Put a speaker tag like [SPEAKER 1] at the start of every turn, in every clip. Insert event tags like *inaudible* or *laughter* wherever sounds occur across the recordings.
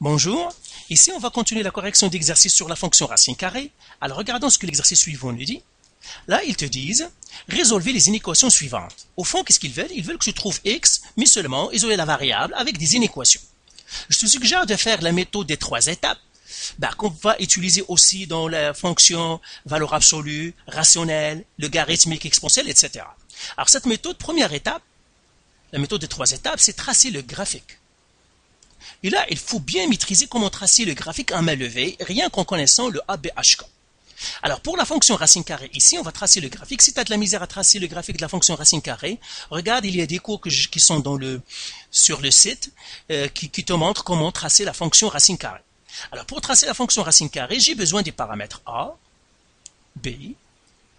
[SPEAKER 1] Bonjour, ici on va continuer la correction d'exercice sur la fonction racine carrée. Alors regardons ce que l'exercice suivant nous dit. Là, ils te disent, résolvez les inéquations suivantes. Au fond, qu'est-ce qu'ils veulent? Ils veulent que je trouve x, mais seulement isoler la variable avec des inéquations. Je te suggère de faire la méthode des trois étapes, ben, qu'on va utiliser aussi dans la fonction valeur absolue, rationnelle, logarithmique, exponentielle, etc. Alors cette méthode, première étape, la méthode des trois étapes, c'est tracer le graphique. Et là, il faut bien maîtriser comment tracer le graphique en main levée, rien qu'en connaissant le ABHK. Alors, pour la fonction racine carrée, ici, on va tracer le graphique. Si tu as de la misère à tracer le graphique de la fonction racine carrée, regarde, il y a des cours qui sont sur le site euh, qui, qui te montrent comment tracer la fonction racine carrée. Alors, pour tracer la fonction racine carrée, j'ai besoin des paramètres A, B,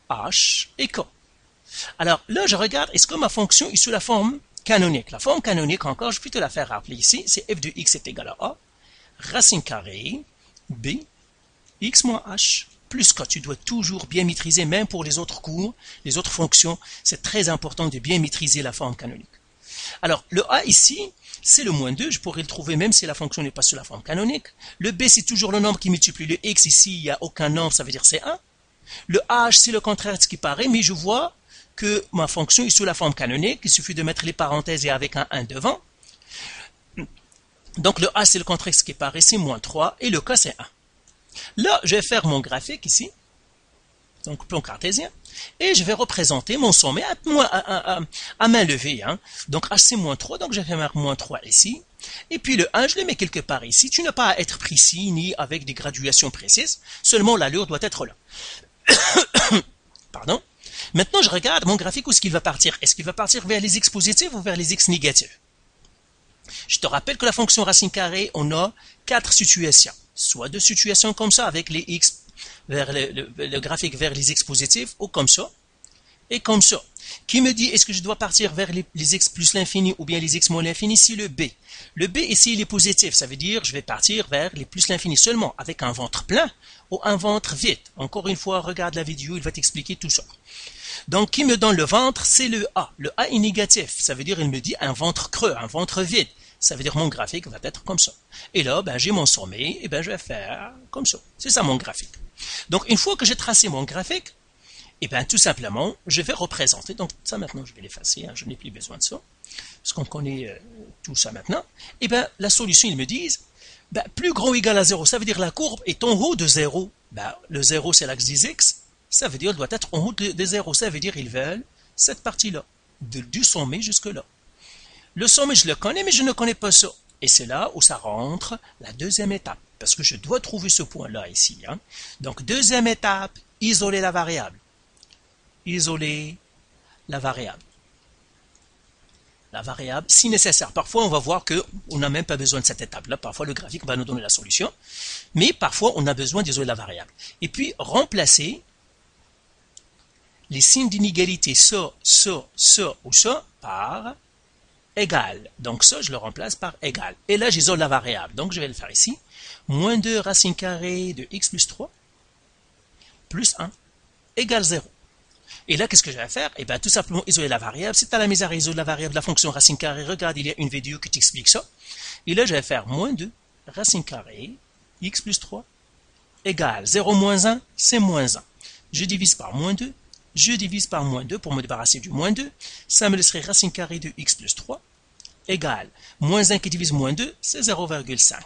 [SPEAKER 1] H et K. Alors, là, je regarde, est-ce que ma fonction est sous la forme La forme canonique, encore, je peux te la faire rappeler ici, c'est f de x est égal à a, racine carrée, b, x moins h, plus que tu dois toujours bien maîtriser, même pour les autres cours, les autres fonctions, c'est très important de bien maîtriser la forme canonique. Alors, le a ici, c'est le moins 2, je pourrais le trouver même si la fonction n'est pas sous la forme canonique. Le b, c'est toujours le nombre qui multiplie le x, ici, il n'y a aucun nombre, ça veut dire c'est 1. Le h, c'est le contraire de ce qui paraît, mais je vois que ma fonction est sous la forme canonique, il suffit de mettre les parenthèses et avec un 1 devant. Donc le A c'est le contexte qui paraît, c'est moins 3, et le K c'est 1. Là, je vais faire mon graphique ici, donc plan cartésien, et je vais représenter mon sommet à, main levée. Hein. Donc H c'est moins 3, donc je vais mettre moins 3 ici. Et puis le 1, je le mets quelque part ici. Tu n'as pas à être précis ni avec des graduations précises, seulement l'allure doit être là. *coughs* Pardon Maintenant, je regarde mon graphique où est-ce qu'il va partir? Est-ce qu'il va partir vers les x positifs ou vers les x négatifs? Je te rappelle que la fonction racine carrée, on a quatre situations. Soit deux situations comme ça, avec les x vers le, graphique vers les x positifs, ou comme ça, et comme ça. Qui me dit, est-ce que je dois partir vers les, x plus l'infini ou bien les x moins l'infini? C'est le b. Le b ici, il est positif. Ça veut dire, je vais partir vers les plus l'infini seulement, avec un ventre plein ou un ventre vide. Encore une fois, regarde la vidéo, il va t'expliquer tout ça. Donc, qui me donne le ventre, c'est le A. Le A est négatif. Ça veut dire, il me dit un ventre creux, un ventre vide. Ça veut dire mon graphique va être comme ça. Et là, ben, j'ai mon sommet, et ben, je vais faire comme ça. C'est ça mon graphique. Donc, une fois que j'ai tracé mon graphique, et bien, tout simplement, je vais représenter. Donc, ça maintenant, je vais l'effacer. Hein, je n'ai plus besoin de ça. Parce qu'on connaît euh, tout ça maintenant. Et bien, la solution, ils me disent, ben, plus grand ou égal à 0, ça veut dire la courbe est en haut de 0. Ben, le 0, c'est l'axe des x ça veut dire qu'il doit être en haut de, 0. Ça veut dire qu'ils veulent cette partie-là, du sommet jusque-là. Le sommet, je le connais, mais je ne connais pas ça. Et c'est là où ça rentre la deuxième étape, parce que je dois trouver ce point-là ici. Hein. Donc, deuxième étape, isoler la variable. Isoler la variable. La variable, si nécessaire. Parfois, on va voir qu'on n'a même pas besoin de cette étape-là. Parfois, le graphique va nous donner la solution. Mais parfois, on a besoin d'isoler la variable. Et puis, remplacer les signes d'inégalité ça, ça, ça ou ça par égal. Donc ça, je le remplace par égal. Et là, j'isole la variable. Donc je vais le faire ici. Moins 2 racine carrée de x plus 3 plus 1 égale 0. Et là, qu'est-ce que je vais faire? Eh bien, tout simplement isoler la variable. Si tu as la misère à isoler la variable de la fonction racine carrée, regarde, il y a une vidéo qui t'explique ça. Et là, je vais faire moins 2 racine carrée x plus 3 égale 0 moins 1, c'est moins 1. Je divise par moins 2, je divise par moins 2 pour me débarrasser du moins 2. Ça me laisserait racine carrée de x plus 3 égale moins 1 qui divise moins 2, c'est 0,5.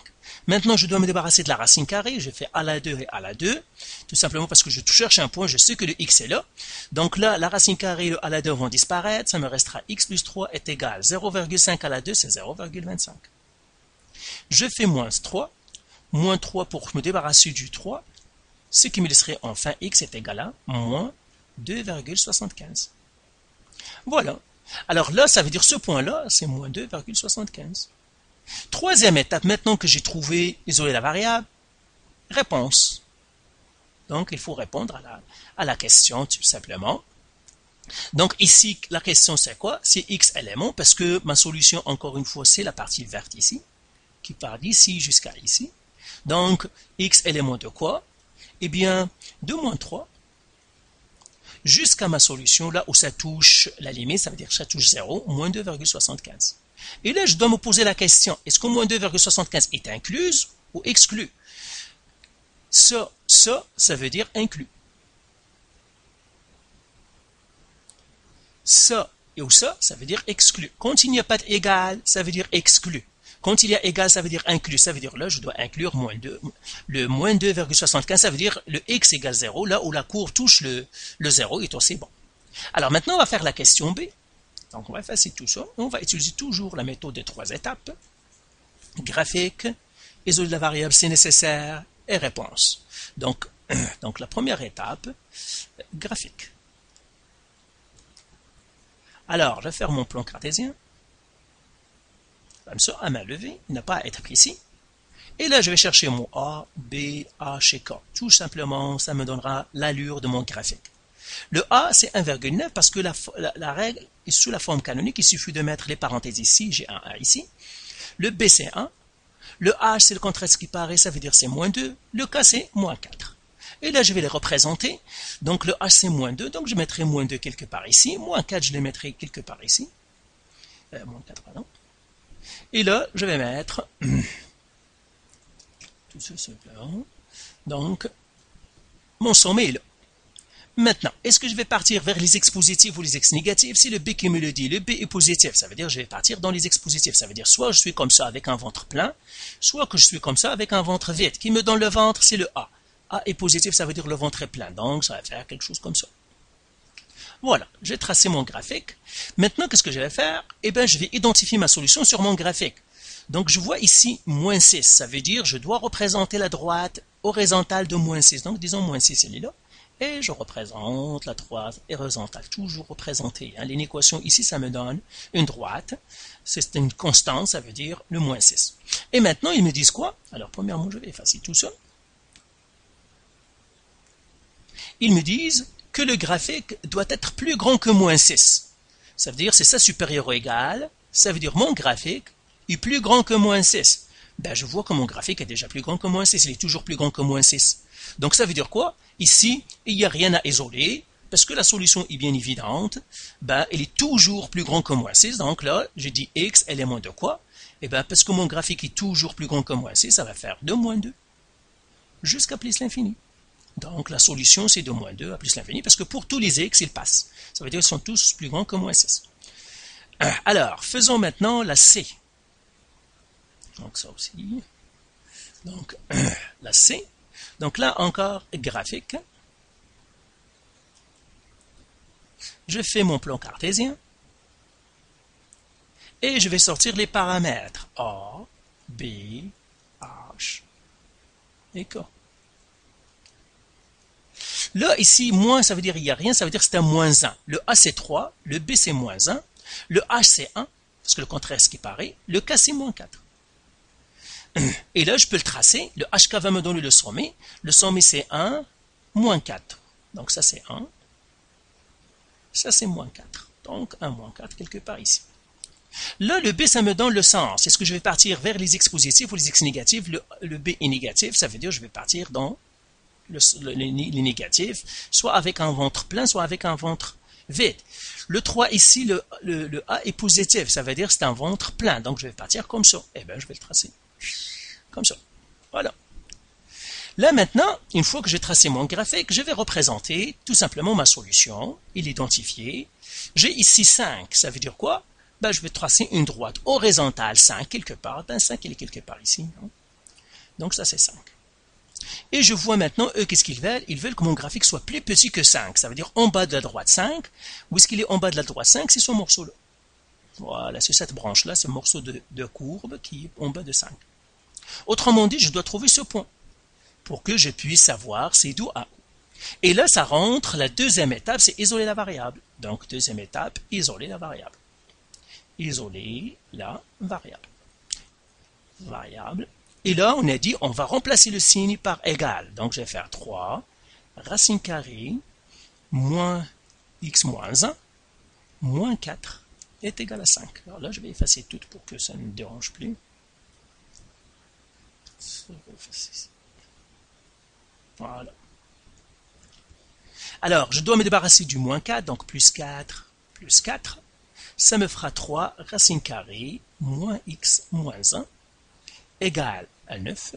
[SPEAKER 1] Maintenant, je dois me débarrasser de la racine carrée. Je fais à la 2 et à la 2. Tout simplement parce que je cherche un point, je sais que le x est là. Donc là, la racine carrée et le à la 2 vont disparaître. Ça me restera x plus 3 est égal 0,5 à la 2, c'est 0,25. Je fais moins 3. Moins 3 pour me débarrasser du 3. Ce qui me laisserait enfin x est égal à moins 2,75. Voilà. Alors là, ça veut dire ce point-là, c'est moins 2,75. Troisième étape, maintenant que j'ai trouvé, isolé la variable, réponse. Donc, il faut répondre à la, question, tout simplement. Donc, ici, la question, c'est quoi? C'est x éléments, parce que ma solution, encore une fois, c'est la partie verte ici, qui part d'ici jusqu'à ici. Donc, x éléments de quoi? Eh bien, de moins 3 jusqu'à ma solution, là où ça touche la limite, ça veut dire que ça touche 0, moins 2,75. Et là, je dois me poser la question, est-ce que moins 2,75 est incluse ou exclue Ça, ça, ça veut dire inclus. Ça et ou ça, ça veut dire exclu. Quand il n'y a pas d'égal, ça veut dire exclu. Quand il y a égal, ça veut dire inclus. Ça veut dire là, je dois inclure moins 2. Le moins 2,75, ça veut dire le x égale 0. Là où la courbe touche le, le 0, est aussi bon. Alors maintenant, on va faire la question B. Donc on va effacer tout ça. On va utiliser toujours la méthode des trois étapes. Graphique, isoler la variable si nécessaire, et réponse. Donc, *clears throat* donc la première étape, graphique. Alors, je vais faire mon plan cartésien comme ça, à main levée, n'a pas être précis. Et là, je vais chercher mon A, B, H et K. Tout simplement, ça me donnera l'allure de mon graphique. Le A, c'est 1,9 parce que la, règle est sous la forme canonique. Il suffit de mettre les parenthèses ici. J'ai un A ici. Le B, c'est 1. Le H, c'est le contraste qui paraît, ça veut dire c'est moins 2. Le K, c'est moins 4. Et là, je vais les représenter. Donc, le H, c'est moins 2. Donc, je mettrai moins 2 quelque part ici. Moins 4, je les mettrai quelque part ici. Euh, moins 4, pardon. Et là, je vais mettre *clears throat* tout ce simplement. Donc, mon sommet est là. Maintenant, est-ce que je vais partir vers les x positifs ou les x négatifs? C'est le B qui me le dit. Le B est positif, ça veut dire que je vais partir dans les x. Ça veut dire soit je suis comme ça avec un ventre plein, soit que je suis comme ça avec un ventre vide. Qui me donne le ventre, c'est le A. A est positif, ça veut dire le ventre est plein. Donc, ça va faire quelque chose comme ça. Voilà, j'ai tracé mon graphique. Maintenant, qu'est-ce que je vais faire? Eh bien, je vais identifier ma solution sur mon graphique. Donc, je vois ici moins 6. Ça veut dire je dois représenter la droite horizontale de moins 6. Donc, disons moins 6, elle est là. Et je représente la droite horizontale, toujours représentée. Hein. L'équation ici, ça me donne une droite. C'est une constante, ça veut dire le moins 6. Et maintenant, ils me disent quoi? Alors, premièrement, je vais effacer tout ça. Ils me disent que le graphique doit être plus grand que moins 6. Ça veut dire c'est ça supérieur ou égal. Ça veut dire mon graphique est plus grand que moins 6. Ben, je vois que mon graphique est déjà plus grand que moins 6. Il est toujours plus grand que moins 6. Donc ça veut dire quoi? Ici, il n'y a rien à isoler parce que la solution est bien évidente. Ben, elle est toujours plus grand que moins 6. Donc là, je dis x, élément de quoi? Eh bien, parce que mon graphique est toujours plus grand que moins 6, ça va faire 2 moins 2 jusqu'à plus l'infini. Donc la solution c'est de moins 2 à plus l'infini, parce que pour tous les x, ils passent. Ça veut dire qu'ils sont tous plus grands que moins 6. Euh, alors, faisons maintenant la C. Donc ça aussi. Donc la C. Donc là encore, graphique. Je fais mon plan cartésien. Et je vais sortir les paramètres A, B, H et K. Là, ici, moins, ça veut dire il n'y a rien, ça veut dire que c'est un moins 1. Le A, c'est 3, le B, c'est moins 1, le H, c'est 1, parce que le contraire, ce qui paraît, le K, c'est moins 4. *clears throat* Et là, je peux le tracer, le HK va me donner le sommet, le sommet, c'est 1, moins 4. Donc ça, c'est 1, ça, c'est moins 4. Donc, 1 moins 4, quelque part ici. Là, le B, ça me donne le sens. Est-ce que je vais partir vers les x positifs ou les x négatifs? Le, le B est négatif, ça veut dire que je vais partir dans les, négatifs, soit avec un ventre plein, soit avec un ventre vide. Le 3 ici, le, A est positif, ça veut dire c'est un ventre plein, donc je vais partir comme ça. Eh bien, je vais le tracer. Comme ça. Voilà. Là maintenant, une fois que j'ai tracé mon graphique, je vais représenter tout simplement ma solution et l'identifier. J'ai ici 5, ça veut dire quoi? Ben, Je vais tracer une droite horizontale 5 quelque part. Ben, 5 il est quelque part ici. Donc ça c'est 5. Et je vois maintenant, eux, qu'est-ce qu'ils veulent? Ils veulent que mon graphique soit plus petit que 5. Ça veut dire en bas de la droite 5. Où est-ce qu'il est en bas de la droite 5 C'est ce morceau-là. Voilà, c'est cette branche-là, ce morceau de, courbe qui est en bas de 5. Autrement dit, je dois trouver ce point pour que je puisse savoir c'est d'où à où. Et là, ça rentre, la deuxième étape, c'est isoler la variable. Donc, deuxième étape, isoler la variable. Isoler la variable. Variable et là, on a dit, on va remplacer le signe par égal. Donc, je vais faire 3, racine carrée, moins x moins 1, moins 4 est égal à 5. Alors là, je vais effacer tout pour que ça ne me dérange plus. Voilà. Alors, je dois me débarrasser du moins 4, donc plus 4, plus 4. ça me fera 3 racine carrée moins x moins 1 égale à 9.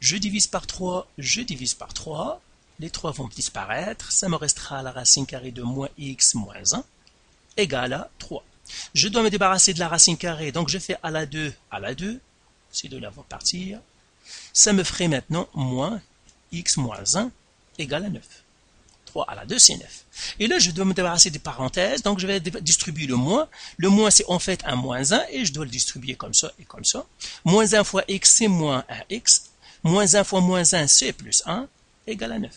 [SPEAKER 1] Je divise par 3, je divise par 3. Les 3 vont disparaître. Ça me restera la racine carrée de moins x moins 1 égale à 3. Je dois me débarrasser de la racine carrée, donc je fais à la 2, à la 2. Ces deux-là vont partir. Ça me ferait maintenant moins x moins 1 égale à 9 à la 2, c'est 9. Et là, je dois me débarrasser des parenthèses, donc je vais distribuer le moins. Le moins, c'est en fait un moins 1, et je dois le distribuer comme ça et comme ça. Moins 1 fois x, c'est moins 1x. Moins 1 fois moins 1, c'est plus 1, égale à 9.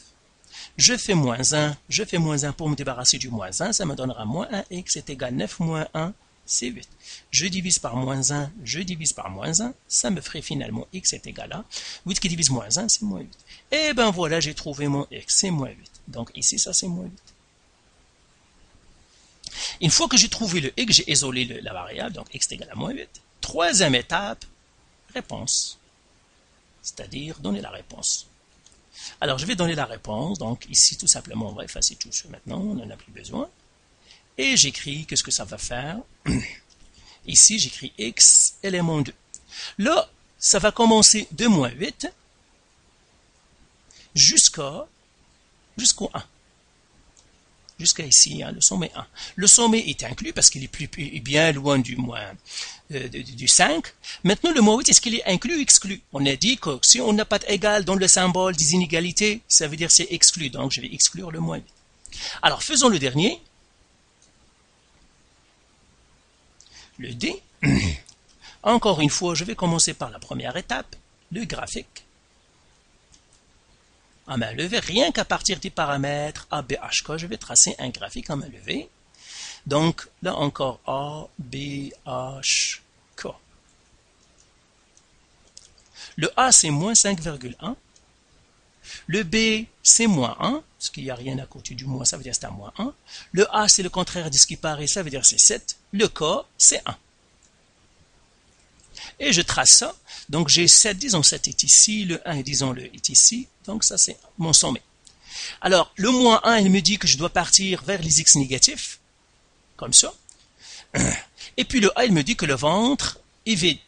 [SPEAKER 1] Je fais moins 1, je fais moins 1 pour me débarrasser du moins 1, ça me donnera moins 1x c'est égal à 9 moins 1, c'est 8. Je divise par moins 1, je divise par moins 1, ça me ferait finalement x est égal à 8 qui divise moins 1, c'est moins 8. Et ben voilà, j'ai trouvé mon x, c'est moins 8. Donc ici, ça c'est moins 8. Une fois que j'ai trouvé le x, j'ai isolé la variable, donc x est égal à moins 8. Troisième étape, réponse. C'est-à-dire donner la réponse. Alors, je vais donner la réponse. Donc, ici, tout simplement, on va effacer tout ça maintenant. On n'en a plus besoin. Et j'écris, qu'est-ce que ça va faire? *clears throat* Ici, j'écris x élément 2. Là, ça va commencer de moins 8 jusqu'à jusqu'au 1. Jusqu'à ici, hein, le sommet 1. Le sommet est inclus parce qu'il est, plus, bien loin du moins euh, du 5. Maintenant, le moins 8, est-ce qu'il est inclus ou exclu? On a dit que si on n'a pas d'égal dans le symbole des inégalités, ça veut dire c'est exclu. Donc, je vais exclure le moins 8. Alors, faisons le dernier. Le D. *clears throat* Encore une fois, je vais commencer par la première étape, le graphique à main levée, rien qu'à partir des paramètres A, B, je vais tracer un graphique en main levée. Donc, là encore, A, B, H, K. Le A, c'est moins 5,1. Le B, c'est moins 1, parce qu'il n'y a rien à côté du moins, ça veut dire c'est un moins 1. Le A, c'est le contraire de ce qui paraît, ça veut dire c'est 7. Le K, c'est 1. Et je trace ça. Donc j'ai 7, disons 7 est ici, le 1, disons-le, est ici. Donc ça c'est mon sommet. Alors le moins 1, il me dit que je dois partir vers les x négatifs, comme ça. Et puis le A, il me dit que le ventre est vide.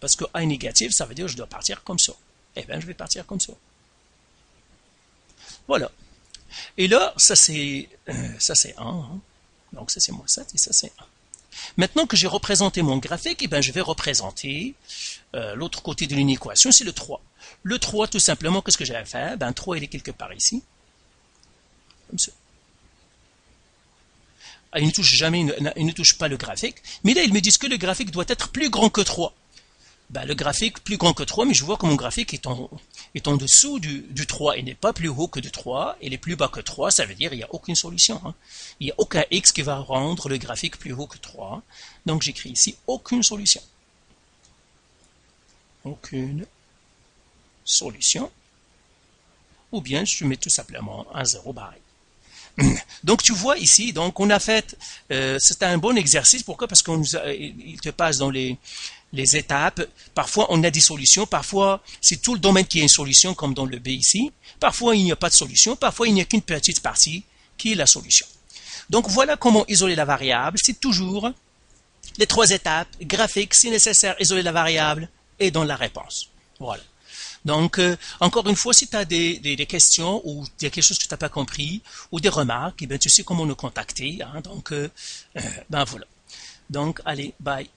[SPEAKER 1] Parce que A est négatif, ça veut dire que je dois partir comme ça. Eh bien, je vais partir comme ça. Voilà. Et là, ça c'est euh, ça c'est 1. Hein. Donc ça c'est moins 7 et ça c'est 1. Maintenant que j'ai représenté mon graphique, eh ben, je vais représenter euh, l'autre côté de l'équation, c'est le 3. Le 3, tout simplement, qu'est-ce que j'ai à faire? Ben, 3, il est quelque part ici. Comme ça. Ah, il ne touche jamais, il ne touche pas le graphique. Mais là, ils me disent que le graphique doit être plus grand que 3 ben, le graphique plus grand que 3, mais je vois que mon graphique est en, est en dessous du, du 3. Il n'est pas plus haut que de 3, il est plus bas que 3, ça veut dire qu'il n'y a aucune solution. Hein. Il n'y a aucun x qui va rendre le graphique plus haut que 3. Donc j'écris ici aucune solution. Aucune solution. Ou bien je mets tout simplement un 0 barré. *clears throat* Donc tu vois ici, donc on a fait, euh, c'est un bon exercice. Pourquoi? Parce qu'il te passe dans les, les étapes. Parfois, on a des solutions. Parfois, c'est tout le domaine qui a une solution, comme dans le B ici. Parfois, il n'y a pas de solution. Parfois, il n'y a qu'une petite partie qui est la solution. Donc, voilà comment isoler la variable. C'est toujours les trois étapes. Graphique, si nécessaire, isoler la variable et dans la réponse. Voilà. Donc, euh, encore une fois, si tu as des, questions ou il y a quelque chose que tu n'as pas compris ou des remarques, eh bien, tu sais comment nous contacter. Hein. donc, euh, euh, ben voilà. Donc, allez, bye.